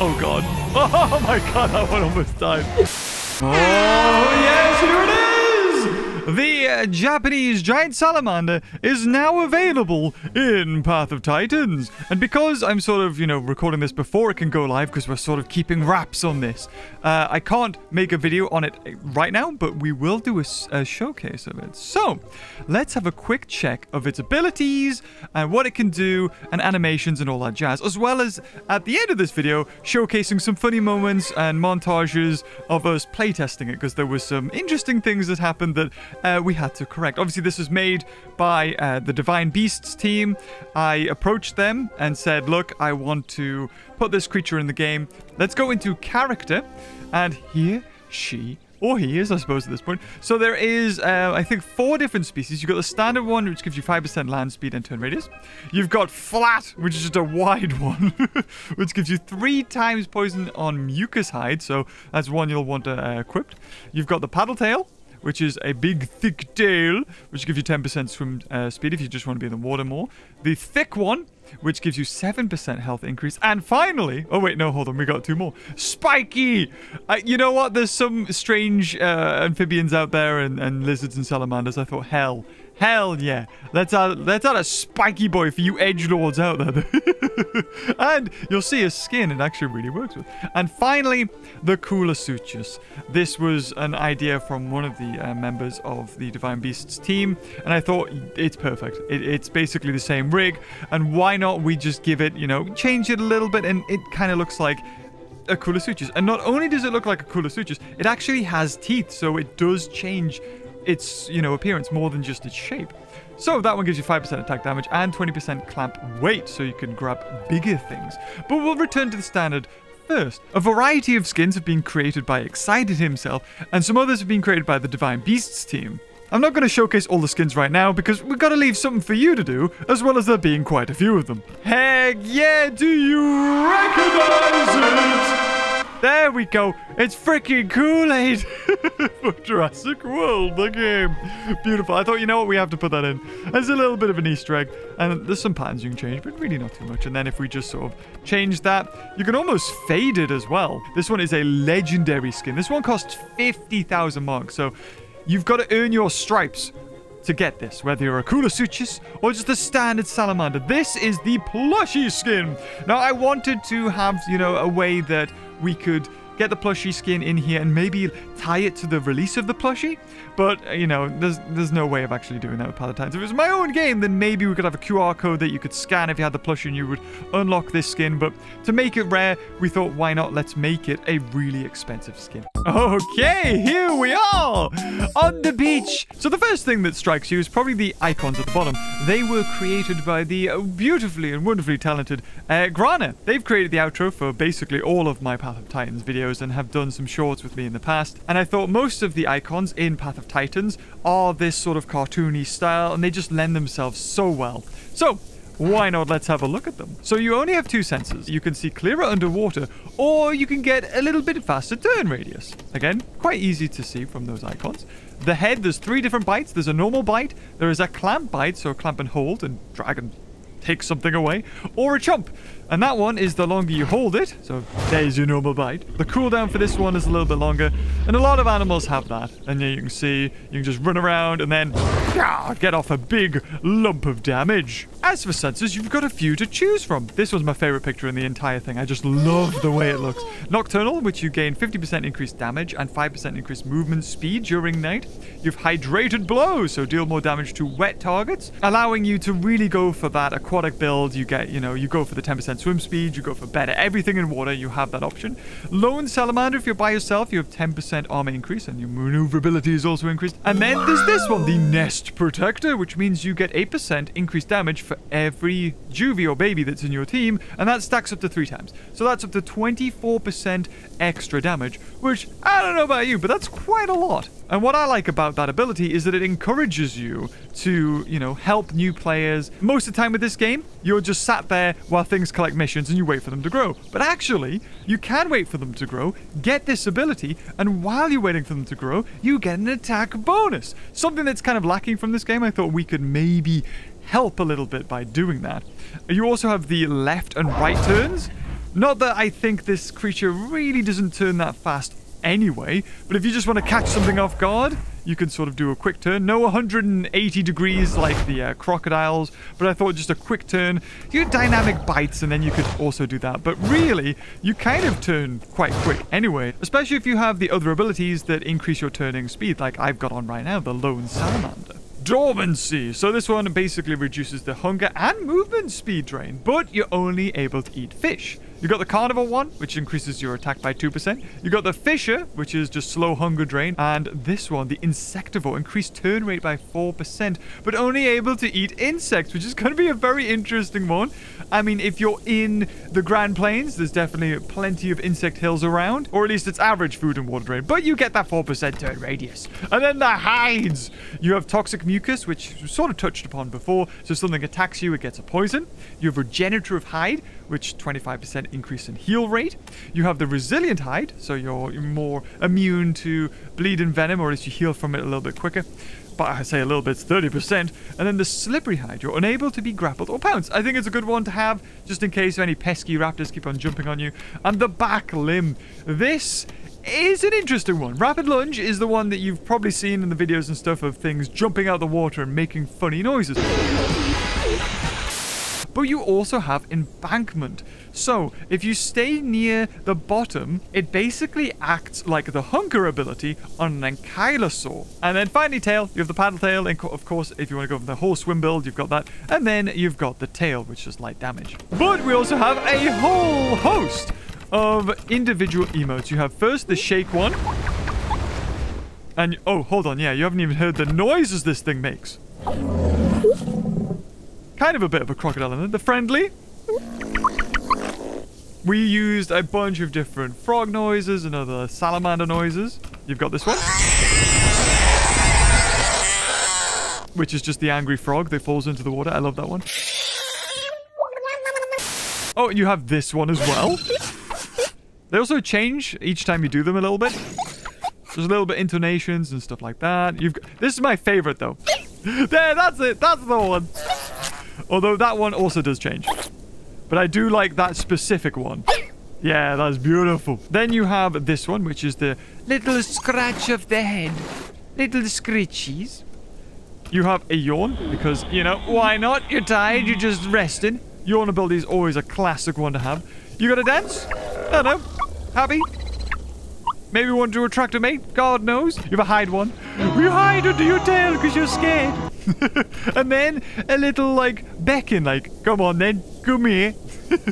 Oh, God. Oh, my God. That one almost died. Oh, yes, here it is. The uh, Japanese giant salamander is now available in Path of Titans. And because I'm sort of, you know, recording this before it can go live, because we're sort of keeping wraps on this, uh, I can't make a video on it right now, but we will do a, a showcase of it. So, let's have a quick check of its abilities and what it can do, and animations and all that jazz, as well as at the end of this video, showcasing some funny moments and montages of us playtesting it, because there was some interesting things that happened that uh, we had to correct. Obviously, this was made by uh, the Divine Beasts team. I approached them and said, look, I want to put this creature in the game. Let's go into character. And here she or he is, I suppose, at this point. So there is, uh, I think, four different species. You've got the standard one, which gives you 5% land speed and turn radius. You've got flat, which is just a wide one, which gives you three times poison on mucus hide. So that's one you'll want to uh, equip. You've got the paddle tail, which is a big, thick tail, which gives you 10% swim uh, speed if you just want to be in the water more. The thick one, which gives you 7% health increase. And finally, oh wait, no, hold on, we got two more. Spiky! Uh, you know what? There's some strange uh, amphibians out there and, and lizards and salamanders. I thought, hell, Hell yeah. Let's add, let's a spiky boy for you edge lords out there. and you'll see his skin, it actually really works with. And finally, the Koolasuchus. This was an idea from one of the uh, members of the Divine Beasts team, and I thought it's perfect. It, it's basically the same rig, and why not we just give it, you know, change it a little bit, and it kind of looks like a Koolasuchus. And not only does it look like a Koolasuchus, it actually has teeth, so it does change its, you know, appearance more than just its shape. So that one gives you 5% attack damage and 20% clamp weight, so you can grab bigger things. But we'll return to the standard first. A variety of skins have been created by Xseidet himself, and some others have been created by the Divine Beasts team. I'm not going to showcase all the skins right now because we've got to leave something for you to do, as well as there being quite a few of them. Heck yeah, do you recognize it? There we go. It's freaking Kool-Aid for Jurassic World, the game. Beautiful. I thought, you know what? We have to put that in. There's a little bit of an Easter egg. And there's some patterns you can change, but really not too much. And then if we just sort of change that, you can almost fade it as well. This one is a legendary skin. This one costs 50,000 marks. So you've got to earn your stripes to get this, whether you're a Koolasuchus or just a standard salamander. This is the plushie skin. Now, I wanted to have, you know, a way that we could get the plushie skin in here and maybe tie it to the release of the plushie. But, uh, you know, there's there's no way of actually doing that with Path of Titans. If it was my own game, then maybe we could have a QR code that you could scan if you had the plushie and you would unlock this skin. But to make it rare, we thought, why not? Let's make it a really expensive skin. Okay, here we are on the beach. So the first thing that strikes you is probably the icons at the bottom. They were created by the uh, beautifully and wonderfully talented uh, Grana. They've created the outro for basically all of my Path of Titans videos and have done some shorts with me in the past. And I thought most of the icons in Path of Titans are this sort of cartoony style and they just lend themselves so well. So, why not let's have a look at them. So you only have two senses. You can see clearer underwater, or you can get a little bit faster turn radius. Again, quite easy to see from those icons. The head, there's three different bites. There's a normal bite, there is a clamp bite, so clamp and hold and drag and take something away, or a chomp. And that one is the longer you hold it, so there's your normal bite. The cooldown for this one is a little bit longer, and a lot of animals have that. And yeah, you can see, you can just run around and then get off a big lump of damage. As for senses, you've got a few to choose from. This was my favorite picture in the entire thing. I just love the way it looks. Nocturnal, which you gain 50% increased damage and 5% increased movement speed during night. You've Hydrated Blow, so deal more damage to wet targets, allowing you to really go for that aquatic build. You get, you know, you go for the 10% swim speed, you go for better everything in water, you have that option. Lone Salamander, if you're by yourself, you have 10% armor increase and your maneuverability is also increased. And then there's this one, the Nest Protector, which means you get 8% increased damage for every juvie or baby that's in your team, and that stacks up to three times. So that's up to 24% extra damage, which I don't know about you, but that's quite a lot. And what I like about that ability is that it encourages you to, you know, help new players. Most of the time with this game, you're just sat there while things collect missions and you wait for them to grow. But actually, you can wait for them to grow, get this ability, and while you're waiting for them to grow, you get an attack bonus. Something that's kind of lacking from this game. I thought we could maybe help a little bit by doing that. You also have the left and right turns, Not that I think this creature really doesn't turn that fast anyway, but if you just want to catch something off guard, you can sort of do a quick turn. No 180 degrees like the uh, crocodiles, but I thought just a quick turn. You dynamic bites, and then you could also do that. But really, you kind of turn quite quick anyway, especially if you have the other abilities that increase your turning speed, like I've got on right now, the Lone Salamander. Dormancy. So this one basically reduces the hunger and movement speed drain, but you're only able to eat fish. You got the Carnivore one, which increases your attack by 2%. You got the Fisher, which is just slow hunger drain. And this one, the Insectivore, increased turn rate by 4%, but only able to eat insects, which is going to be a very interesting one. I mean, if you're in the Grand Plains, there's definitely plenty of insect hills around, or at least it's average food and water drain, but you get that 4% turn radius. And then the hides. You have Toxic Mucus, which sort of touched upon before, so if something attacks you, it gets a poison. You have Regenerative Hide, which 25% increase in heal rate. You have the resilient hide, so you're more immune to bleed and venom, or at least you heal from it a little bit quicker. I say a little bit, it's 30%. And then the slippery hide, you're unable to be grappled or pounced. I think it's a good one to have, just in case any pesky raptors keep on jumping on you. And the back limb. This is an interesting one. Rapid Lunge is the one that you've probably seen in the videos and stuff of things jumping out the water and making funny noises but you also have embankment. So, if you stay near the bottom, it basically acts like the hunger ability on an ankylosaur. And then finally tail, you have the paddle tail, and of course, if you want to go for the whole swim build, you've got that. And then you've got the tail, which is light damage. But we also have a whole host of individual emotes. You have first the shake one. And, oh, hold on, yeah, you haven't even heard the noises this thing makes kind of a bit of a crocodile in it. The friendly. We used a bunch of different frog noises and other salamander noises. You've got this one. Which is just the angry frog that falls into the water. I love that one. Oh, you have this one as well. They also change each time you do them a little bit. There's a little bit intonations and stuff like that. You've got, this is my favorite though. There, that's it. That's the one. Although that one also does change. But I do like that specific one. Yeah, that's beautiful. Then you have this one, which is the little scratch of the head. Little scritchies. You have a yawn, because, you know, why not? You're tired, you're just resting. Yawn ability is always a classic one to have. You got a dance? I don't know. Happy? Maybe want to attract a mate? God knows. You have a hide one. You hide under your tail because you're scared. and then a little like beckon, like, come on then, come here.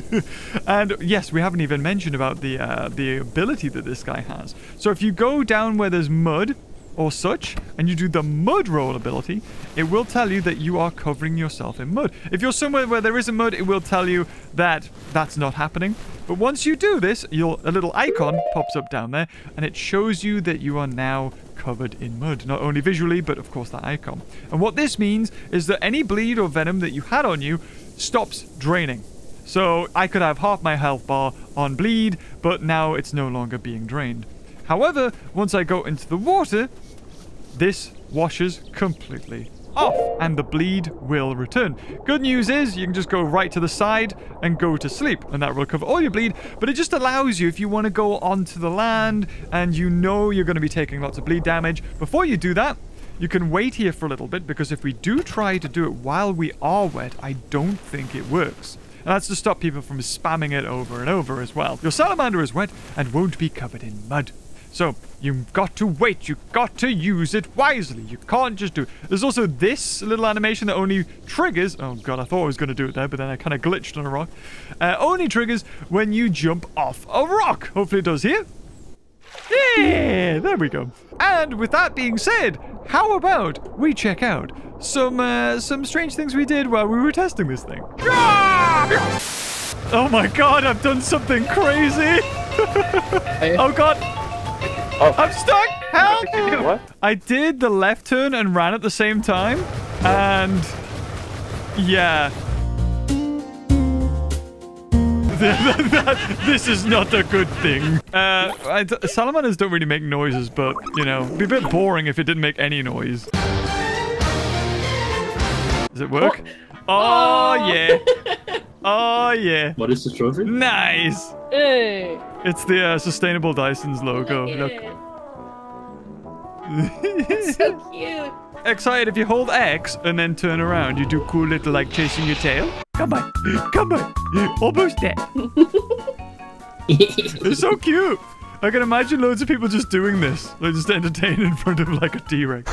and yes, we haven't even mentioned about the uh, the ability that this guy has. So if you go down where there's mud, or such, and you do the mud roll ability, it will tell you that you are covering yourself in mud. If you're somewhere where there isn't mud, it will tell you that that's not happening. But once you do this, you'll, a little icon pops up down there, and it shows you that you are now covered in mud. Not only visually, but of course that icon. And what this means is that any bleed or venom that you had on you stops draining. So I could have half my health bar on bleed, but now it's no longer being drained. However, once I go into the water, this washes completely off and the bleed will return. Good news is you can just go right to the side and go to sleep and that will cover all your bleed but it just allows you if you want to go onto the land and you know you're going to be taking lots of bleed damage before you do that you can wait here for a little bit because if we do try to do it while we are wet I don't think it works. And that's to stop people from spamming it over and over as well. Your salamander is wet and won't be covered in mud. So, you've got to wait. You've got to use it wisely. You can't just do it. There's also this little animation that only triggers... Oh, God, I thought I was going to do it there, but then I kind of glitched on a rock. Uh, only triggers when you jump off a rock. Hopefully it does here. Yeah, there we go. And with that being said, how about we check out some uh, some strange things we did while we were testing this thing. Oh my god, I've done something crazy! oh god, Oh. I'm stuck! Help! What? I did the left turn and ran at the same time. And... Yeah. this is not a good thing. Uh, salamanders don't really make noises, but, you know, it'd be a bit boring if it didn't make any noise. Does it work? Oh, oh yeah. Oh, yeah. What is the trophy? Nice. Hey. It's the uh, Sustainable Dyson's logo. Look. so cute. Xseidet if you hold X and then turn around, you do cool little like chasing your tail. Come on. Come on. Almost there. It's so cute. I can imagine loads of people just doing this. Like just entertaining in front of like a T-Rex.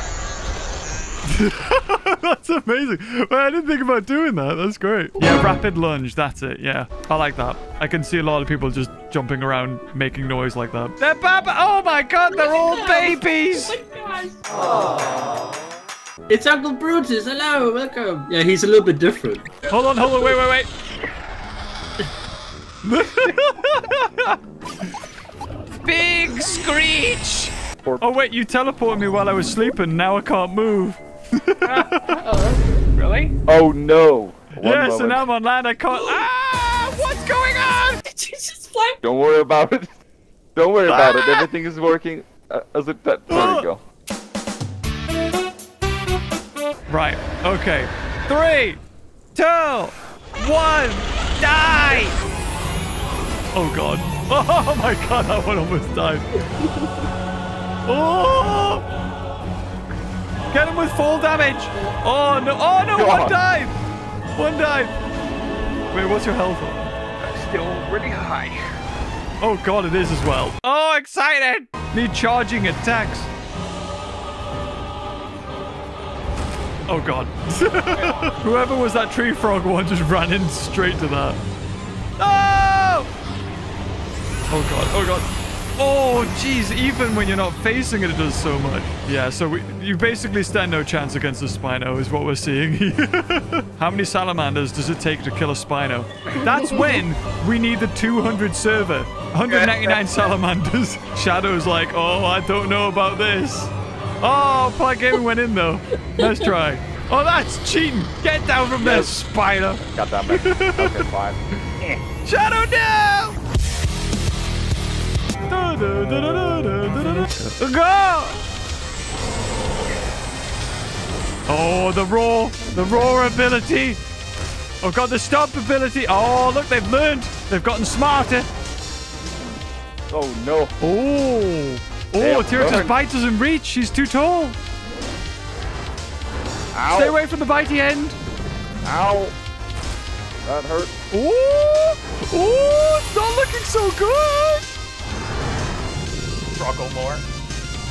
that's amazing. Well, I didn't think about doing that. That's great. Yeah, rapid lunge. That's it. Yeah, I like that. I can see a lot of people just jumping around, making noise like that. They're baba. Oh my god, they're all oh babies. Oh It's Uncle Brutus. Hello, welcome. Yeah, he's a little bit different. Hold on, hold on. Wait, wait, wait. Big screech. Oh wait, you teleported me while I was sleeping. Now I can't move. Oh, really? Oh no. One yes, and moment. I'm on land. I can't. Ah! What's going on? Did you just fly? Don't worry about it. Don't worry about it. Everything is working uh, as it. That, there you go. Right. Okay. Three, two, one, die! Oh god. Oh my god, that one almost died. Oh! Get him with full damage. Oh no! Oh no! One died. One died. Wait, what's your health on? Still really high. Oh god, it is as well. Oh, Xseidet! Need charging attacks. Oh god. Whoever was that tree frog one just ran in straight to that. Oh! Oh god, oh god. Oh jeez, even when you're not facing it, it does so much. Yeah, so we, you basically stand no chance against a Spino is what we're seeing here. How many salamanders does it take to kill a Spino? That's when we need the 200 server. 199 salamanders. Shadow's like, oh, I don't know about this. Oh, Plague Gaming went in though. Let's try. Oh, that's cheating. Get down from there, spider. Got that, it. Okay, fine. Shadow, no! Go! Oh, the roar. The roar ability. Oh, God, the stomp ability. Oh, look, they've learned. They've gotten smarter. Oh no. Oh. Oh, T-Rex's bite doesn't reach. She's too tall. Ow. Stay away from the bitey end. Ow. That hurt. Oh, oh, it's not looking so good. Struggle more.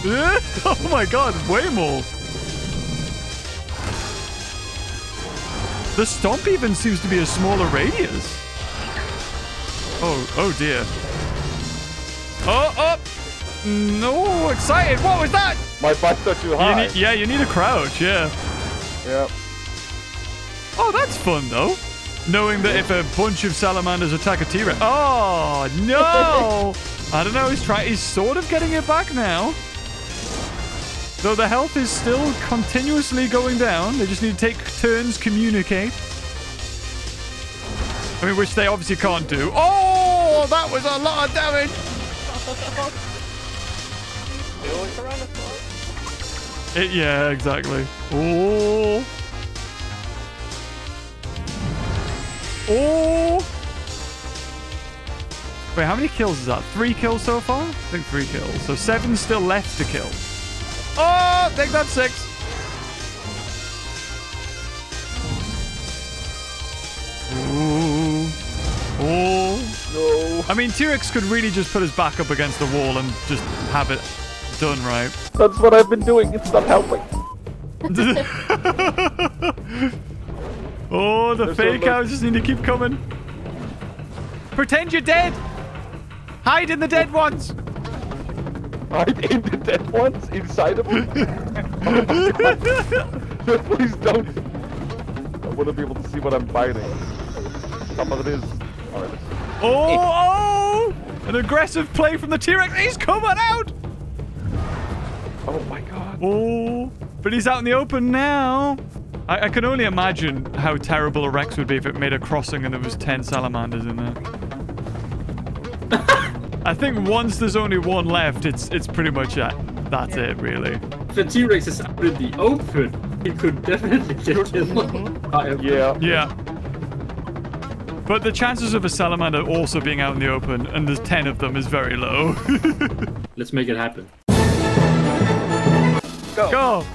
Yeah. Oh my god, way more. The stomp even seems to be a smaller radius. Oh, oh dear. Oh, oh. No, Xseidet. What was that? My bites are too You high. need, yeah, you need a crouch, yeah. Yep. Oh, that's fun though. Knowing that if a bunch of salamanders attack a T-Rex. Oh no! I don't know. He's trying. He's sort of getting it back now. Though the health is still continuously going down. They just need to take turns communicate. I mean, which they obviously can't do. Oh, that was a lot of damage. It, yeah, exactly. Oh. Oh. Wait, how many kills is that? Three kills so far? I think three kills. So seven still left to kill. Oh, I think that's six. Ooh. Oh. No. I mean, T-Rex could really just put his back up against the wall and just have it done, right? That's what I've been doing. It's not helping. oh, the There's fake outs just need to keep coming. Pretend you're dead. Hide in the dead ones. Hide in the dead ones inside of me. No, Please don't. I want to be able to see what I'm biting. Some of it is. Alright. Oh, oh! An aggressive play from the T-Rex. He's coming out. Oh my god. Oh, but he's out in the open now. I, I can only imagine how terrible a Rex would be if it made a crossing and there was 10 salamanders in there. I think once there's only one left, it's it's pretty much that. That's it, really. If the T-Rex is out in the open, he could definitely get killed. I am- mm-hmm. Yeah. Yeah. But the chances of a salamander also being out in the open, and there's 10 of them, is very low. Let's make it happen. Go. Go!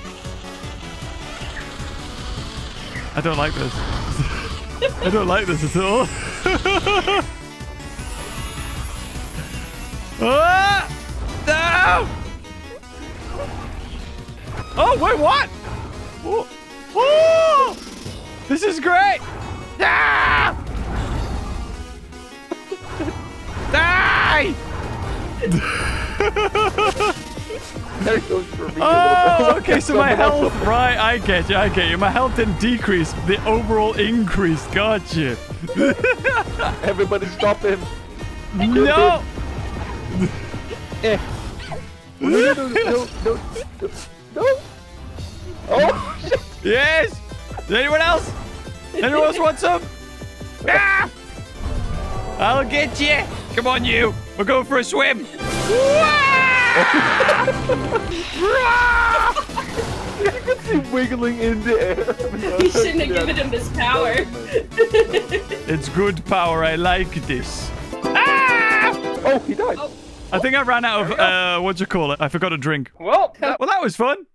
I don't like this. I don't like this at all. Ah! No! Oh, wait, what? This is great! Ah! Die! There goes for me. Oh, okay, so my health, right, I get you, I get you. My health didn't decrease, the overall increase, gotcha. Everybody stop him. No! Eh. No, no, no, no, no, no, no. Oh, shit. Yes! Does anyone else? Anyone else want some? Ah! I'll get you. Come on, you. We're going for a swim. He's wiggling in the air. You shouldn't have given him this power. It's good power. I like this. Ah! Oh, he died. I think I ran out of, uh, what do you call it? I forgot a drink. Well, that Well, that was fun.